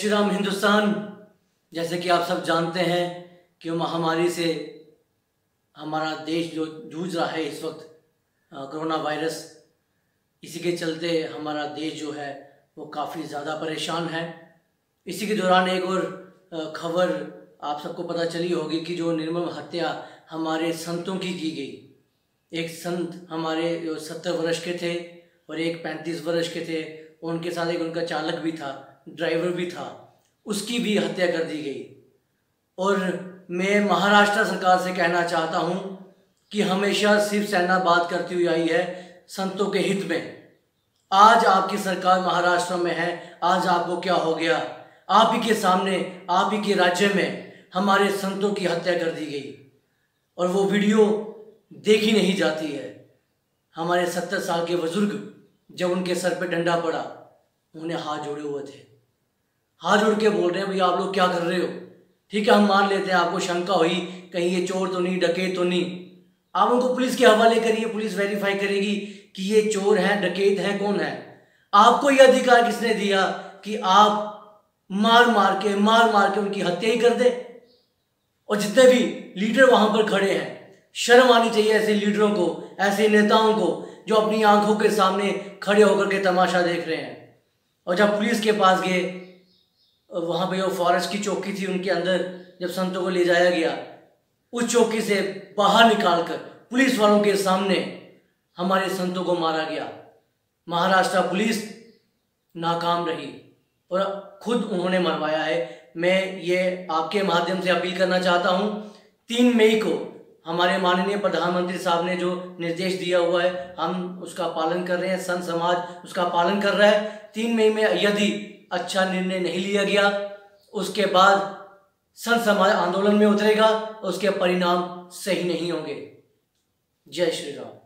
श्री राम हिंदुस्तान, जैसे कि आप सब जानते हैं कि महामारी से हमारा देश जो जूझ रहा है इस वक्त कोरोना वायरस, इसी के चलते हमारा देश जो है वो काफ़ी ज़्यादा परेशान है। इसी के दौरान एक और खबर आप सबको पता चली होगी कि जो निर्मम हत्या हमारे संतों की की गई। एक संत हमारे जो सत्तर वर्ष के थे और एक पैंतीस वर्ष के थे। उनके साथ एक उनका चालक भी था ड्राइवर भी था, उसकी भी हत्या कर दी गई। और मैं महाराष्ट्र सरकार से कहना चाहता हूँ कि हमेशा शिवसेना बात करती हुई आई है संतों के हित में। आज आपकी सरकार महाराष्ट्र में है, आज आपको क्या हो गया? आप ही के सामने, आप ही के राज्य में हमारे संतों की हत्या कर दी गई। और वो वीडियो देखी नहीं जाती है। हमारे सत्तर साल के बुज़ुर्ग, जब उनके सर पे डंडा पड़ा, उन्हें हाथ जोड़े हुए थे। हाथ जोड़ के बोल रहे हैं, भैया, आप लोग क्या कर रहे हो? ठीक है, हम मान लेते हैं, आपको शंका हुई, कहीं ये चोर तो नहीं, डकैत तो नहीं। आप उनको पुलिस के हवाले करिए, पुलिस वेरीफाई करेगी कि ये चोर हैं, डकेत हैं, कौन है। आपको यह अधिकार किसने दिया कि आप मार मार के, मार मार के उनकी हत्या ही कर दे? और जितने भी लीडर वहाँ पर खड़े हैं, शर्म आनी चाहिए ऐसे लीडरों को, ऐसे नेताओं को, जो अपनी आँखों के सामने खड़े होकर के तमाशा देख रहे हैं। और जब पुलिस के पास गए वहाँ पे जो फॉरेस्ट की चौकी थी उनके अंदर जब संतों को ले जाया गया, उस चौकी से बाहर निकाल कर पुलिस वालों के सामने हमारे संतों को मारा गया। महाराष्ट्र पुलिस नाकाम रही और खुद उन्होंने मरवाया है। मैं ये आपके माध्यम से अपील करना चाहता हूँ, तीन मई को हमारे माननीय प्रधानमंत्री साहब ने जो निर्देश दिया हुआ है, हम उसका पालन कर रहे हैं, संत समाज उसका पालन कर रहा है। तीन मई में यदि अच्छा निर्णय नहीं लिया गया। उसके बाद संत समाज आंदोलन में उतरेगा, उसके परिणाम सही नहीं होंगे। जय श्री राम।